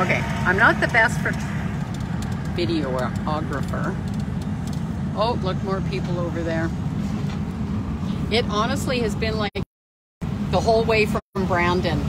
Okay, I'm not the best for videographer. Oh, look, more people over there. It honestly has been like the whole way from Brandon.